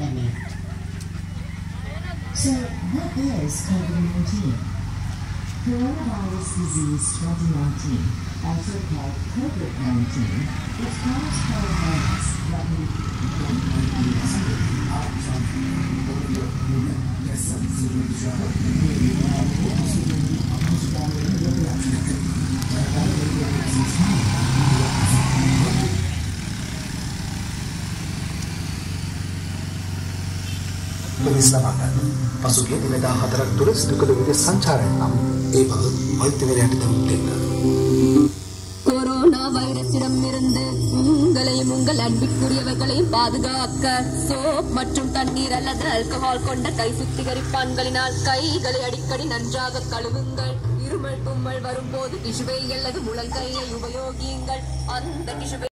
ME. So, what is COVID-19? Coronavirus disease 2019, also called COVID-19, is caused by a virus that පොලිස්ලමට පසුගිය දින 14ක් තුළ සිදු කළ විවිධ සංචාරයන් නම් ඒ බව වෛද්‍යවරයාට දැනුම් දෙන්න. கொரோனா வைரஸிடம் இருந்து உங்களையும் உங்கள் அன்பிற்குரியவர்களையும் பாதுகாக்க சோப் மற்றும் தண்ணீர் அல்லது ஆல்கஹால் கொண்ட கை சுத்திகரிப்பான்களினால் கைகளை அடிக்கடி நன்றாக கழுவுங்கள் இருமல் தும்மல் வரும்போது டிஷுவை அல்லது முழங்கையை உபயோகியுங்கள் அந்த டிஷுவை